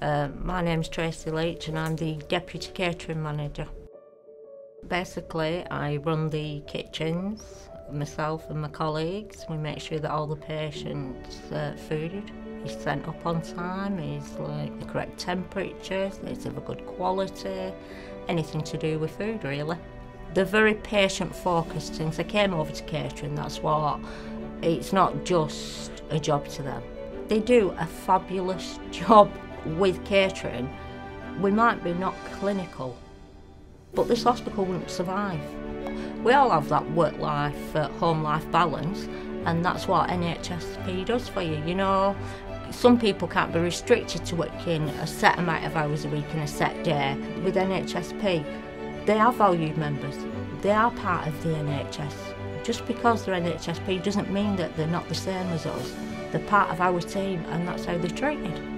Uh, my name's Tracey Leach and I'm the Deputy Catering Manager. Basically, I run the kitchens, myself and my colleagues. We make sure that all the patients' uh, food is sent up on time, is like the correct temperatures, it's of a good quality, anything to do with food really. They're very patient focused since I came over to catering, that's what, it's not just a job to them. They do a fabulous job with catering. We might be not clinical, but this hospital wouldn't survive. We all have that work-life, uh, home-life balance, and that's what NHSP does for you. You know, some people can't be restricted to working a set amount of hours a week in a set day. With NHSP, they are valued members. They are part of the NHS. Just because they're NHSP doesn't mean that they're not the same as us. They're part of our team and that's how they're treated.